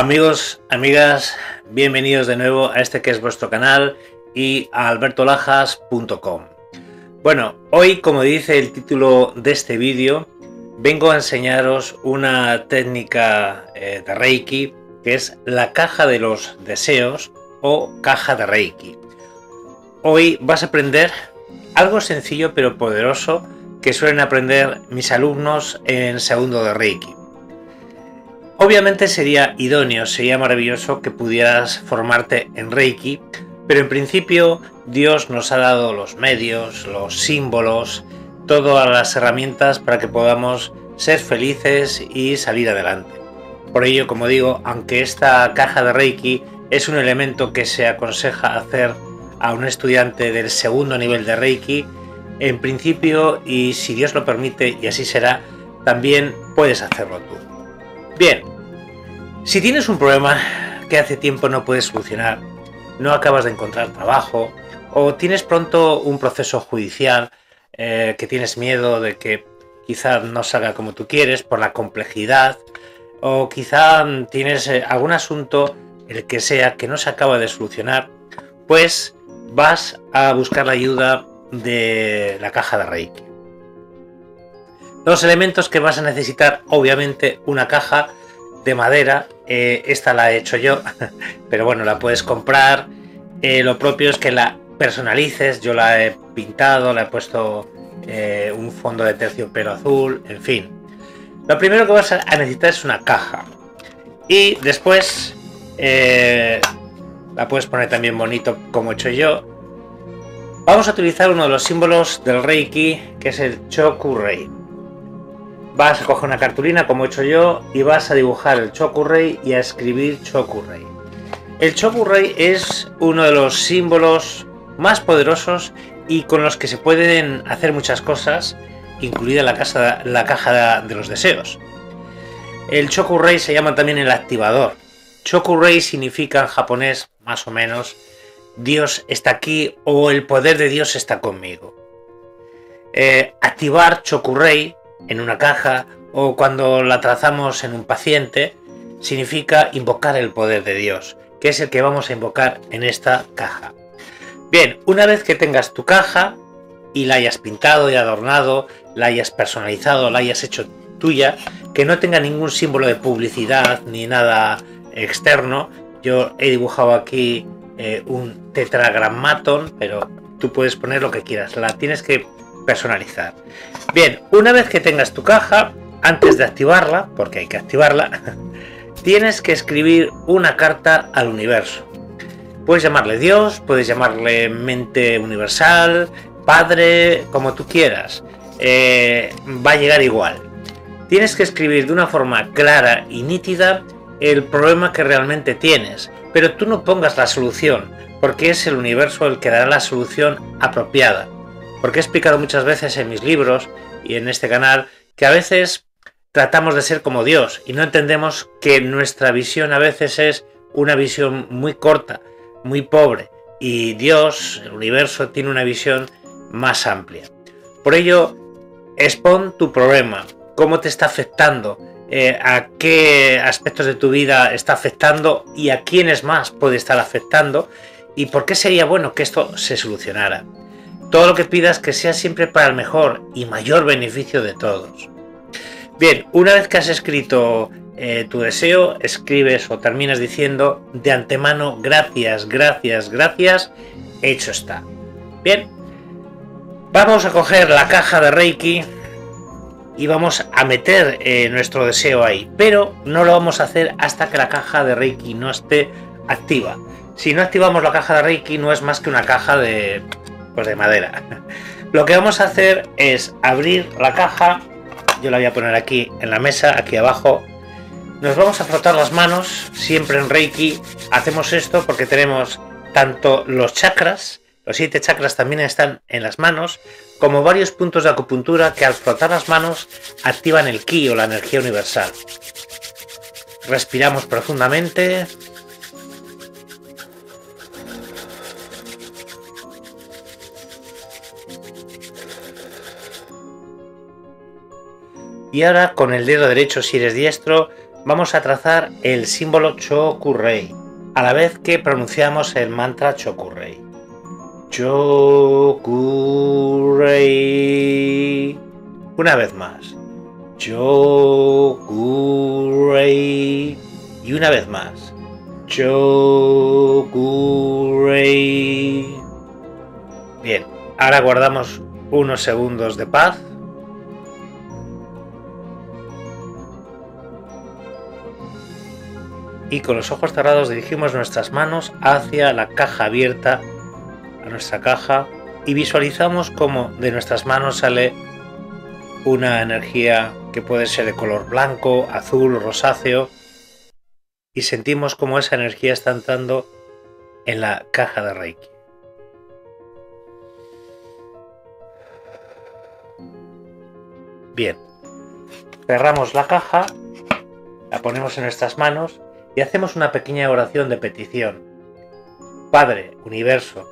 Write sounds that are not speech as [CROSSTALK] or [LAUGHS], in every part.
Amigos, amigas, bienvenidos de nuevo a este que es vuestro canal y a albertolajas.com. Bueno, hoy como dice el título de este vídeo, vengo a enseñaros una técnica eh, de Reiki que es la caja de los deseos o caja de Reiki. Hoy vas a aprender algo sencillo pero poderoso que suelen aprender mis alumnos en segundo de Reiki. Obviamente sería idóneo, sería maravilloso que pudieras formarte en Reiki, pero en principio Dios nos ha dado los medios, los símbolos, todas las herramientas para que podamos ser felices y salir adelante. Por ello, como digo, aunque esta caja de Reiki es un elemento que se aconseja hacer a un estudiante del segundo nivel de Reiki, en principio, y si Dios lo permite, y así será, también puedes hacerlo tú. Bien, si tienes un problema que hace tiempo no puedes solucionar, no acabas de encontrar trabajo o tienes pronto un proceso judicial eh, que tienes miedo de que quizá no salga como tú quieres por la complejidad o quizá tienes eh, algún asunto, el que sea, que no se acaba de solucionar, pues vas a buscar la ayuda de la caja de Reiki. Los elementos que vas a necesitar, obviamente, una caja de madera. Eh, esta la he hecho yo, [LAUGHS] pero bueno, la puedes comprar. Eh, lo propio es que la personalices. Yo la he pintado, la he puesto eh, un fondo de terciopelo azul, en fin. Lo primero que vas a necesitar es una caja. Y después la puedes poner también bonito como he hecho yo. Vamos a utilizar uno de los símbolos del Reiki, que es el Chokurei vas a coger una cartulina como he hecho yo y vas a dibujar el Chokurei y a escribir Chokurei. El Chokurei es uno de los símbolos más poderosos y con los que se pueden hacer muchas cosas, incluida la, la caja de los deseos. El Chokurei se llama también el activador. Chokurei significa en japonés, más o menos, Dios está aquí o el poder de Dios está conmigo. Eh, activar Chokurei en una caja o cuando la trazamos en un paciente, significa invocar el poder de Dios, que es el que vamos a invocar en esta caja. Bien, una vez que tengas tu caja y la hayas pintado y adornado, la hayas personalizado, la hayas hecho tuya, que no tenga ningún símbolo de publicidad ni nada externo, yo he dibujado aquí eh, un tetragrammaton, pero tú puedes poner lo que quieras, la tienes que personalizar. Bien, una vez que tengas tu caja, antes de activarla, porque hay que activarla, [LAUGHS] tienes que escribir una carta al universo. Puedes llamarle Dios, puedes llamarle mente universal, padre, como tú quieras. Eh, va a llegar igual. Tienes que escribir de una forma clara y nítida el problema que realmente tienes, pero tú no pongas la solución, porque es el universo el que dará la solución apropiada. Porque he explicado muchas veces en mis libros y en este canal que a veces tratamos de ser como Dios y no entendemos que nuestra visión a veces es una visión muy corta, muy pobre. Y Dios, el universo, tiene una visión más amplia. Por ello, expon tu problema, cómo te está afectando, eh, a qué aspectos de tu vida está afectando y a quiénes más puede estar afectando y por qué sería bueno que esto se solucionara. Todo lo que pidas que sea siempre para el mejor y mayor beneficio de todos. Bien, una vez que has escrito eh, tu deseo, escribes o terminas diciendo de antemano gracias, gracias, gracias, hecho está. Bien, vamos a coger la caja de Reiki y vamos a meter eh, nuestro deseo ahí, pero no lo vamos a hacer hasta que la caja de Reiki no esté activa. Si no activamos la caja de Reiki no es más que una caja de pues de madera. Lo que vamos a hacer es abrir la caja, yo la voy a poner aquí en la mesa, aquí abajo. Nos vamos a frotar las manos, siempre en Reiki. Hacemos esto porque tenemos tanto los chakras, los siete chakras también están en las manos, como varios puntos de acupuntura que al frotar las manos activan el ki o la energía universal. Respiramos profundamente. Y ahora con el dedo derecho, si eres diestro, vamos a trazar el símbolo Chokurei, a la vez que pronunciamos el mantra Chokurei. Chokurei. Una vez más. Chokurei. Y una vez más. Chokurei. Bien, ahora guardamos unos segundos de paz. Y con los ojos cerrados dirigimos nuestras manos hacia la caja abierta, a nuestra caja, y visualizamos como de nuestras manos sale una energía que puede ser de color blanco, azul, rosáceo, y sentimos como esa energía está entrando en la caja de Reiki. Bien, cerramos la caja, la ponemos en nuestras manos y hacemos una pequeña oración de petición. Padre, universo,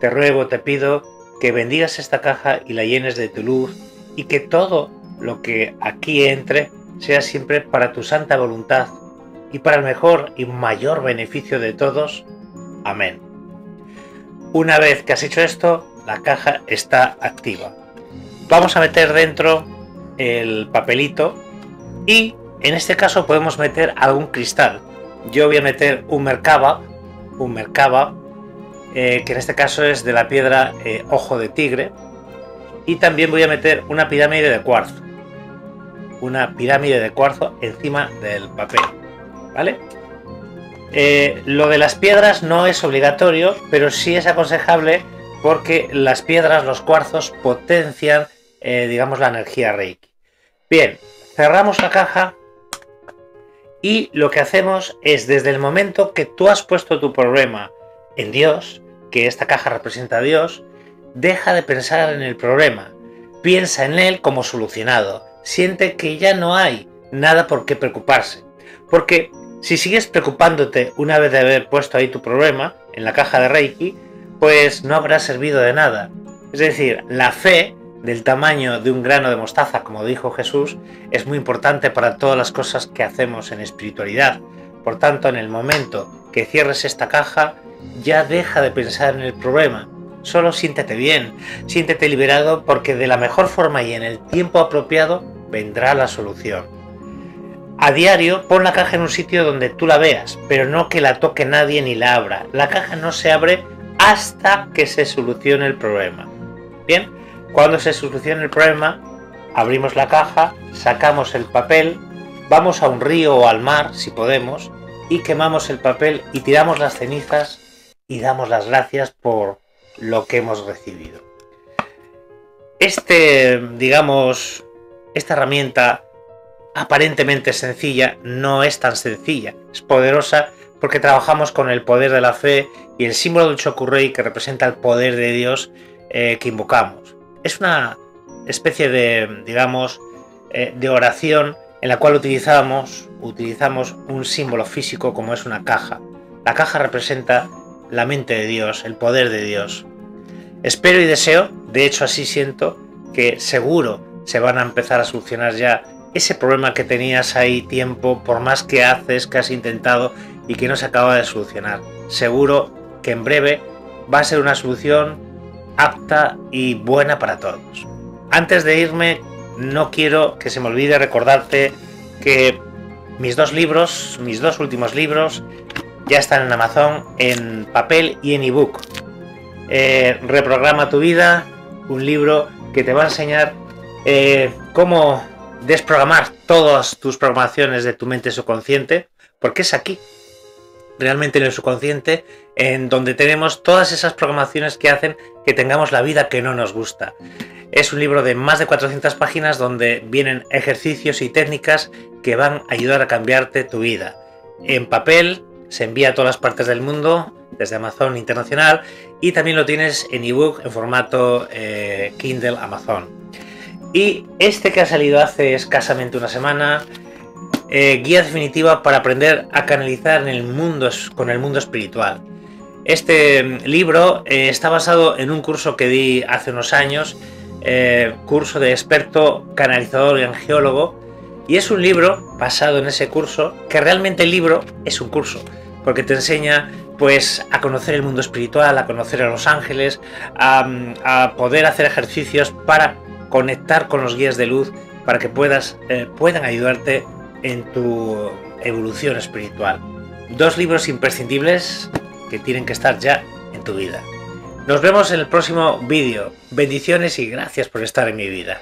te ruego, te pido que bendigas esta caja y la llenes de tu luz y que todo lo que aquí entre sea siempre para tu santa voluntad y para el mejor y mayor beneficio de todos. Amén. Una vez que has hecho esto, la caja está activa. Vamos a meter dentro el papelito y en este caso podemos meter algún cristal. Yo voy a meter un mercaba, un mercaba, eh, que en este caso es de la piedra eh, ojo de tigre. Y también voy a meter una pirámide de cuarzo. Una pirámide de cuarzo encima del papel. ¿Vale? Eh, lo de las piedras no es obligatorio, pero sí es aconsejable porque las piedras, los cuarzos, potencian, digamos, la energía Reiki. Bien, cerramos la caja y lo que hacemos es desde el momento que tú has puesto tu problema en Dios, que esta caja representa a Dios, deja de pensar en el problema, piensa en él como solucionado, siente que ya no hay nada por qué preocuparse. Porque si sigues preocupándote una vez de haber puesto ahí tu problema en la caja de Reiki, pues no habrá servido de nada. Es decir, la fe del tamaño de un grano de mostaza, como dijo Jesús, es muy importante para todas las cosas que hacemos en espiritualidad. Por tanto, en el momento que cierres esta caja, ya deja de pensar en el problema. Solo siéntete bien, siéntete liberado porque de la mejor forma y en el tiempo apropiado vendrá la solución. A diario pon la caja en un sitio donde tú la veas, pero no que la toque nadie ni la abra. La caja no se abre hasta que se solucione el problema. Bien, cuando se solucione el problema, abrimos la caja, sacamos el papel, vamos a un río o al mar, si podemos, y quemamos el papel y tiramos las cenizas y damos las gracias por lo que hemos recibido. Este, digamos, esta herramienta aparentemente sencilla no es tan sencilla, es poderosa porque trabajamos con el poder de la fe y el símbolo del Chokurrei que representa el poder de Dios eh, que invocamos es una especie de, digamos, eh, de oración en la cual utilizamos, utilizamos un símbolo físico como es una caja. La caja representa la mente de Dios, el poder de Dios. Espero y deseo, de hecho así siento, que seguro se van a empezar a solucionar ya ese problema que tenías ahí tiempo, por más que haces, que has intentado y que no se acaba de solucionar. Seguro que en breve va a ser una solución apta y buena para todos. Antes de irme, no quiero que se me olvide recordarte que mis dos libros, mis dos últimos libros, ya están en Amazon en papel y en ebook. Eh, Reprograma tu vida, un libro que te va a enseñar eh, cómo desprogramar todas tus programaciones de tu mente subconsciente, porque es aquí, realmente en el subconsciente, en donde tenemos todas esas programaciones que hacen que tengamos la vida que no nos gusta. Es un libro de más de 400 páginas donde vienen ejercicios y técnicas que van a ayudar a cambiarte tu vida. En papel, se envía a todas las partes del mundo, desde Amazon Internacional, y también lo tienes en ebook en formato eh, Kindle Amazon. Y este que ha salido hace escasamente una semana eh, guía definitiva para aprender a canalizar en el mundo, con el mundo espiritual. Este mm, libro eh, está basado en un curso que di hace unos años, eh, curso de experto canalizador y angiólogo, Y es un libro basado en ese curso, que realmente el libro es un curso, porque te enseña pues a conocer el mundo espiritual, a conocer a los ángeles, a, poder hacer ejercicios para conectar con los guías de luz, para que puedas, eh, puedan ayudarte en tu evolución espiritual. Dos libros imprescindibles que tienen que estar ya en tu vida. Nos vemos en el próximo vídeo. Bendiciones y gracias por estar en mi vida.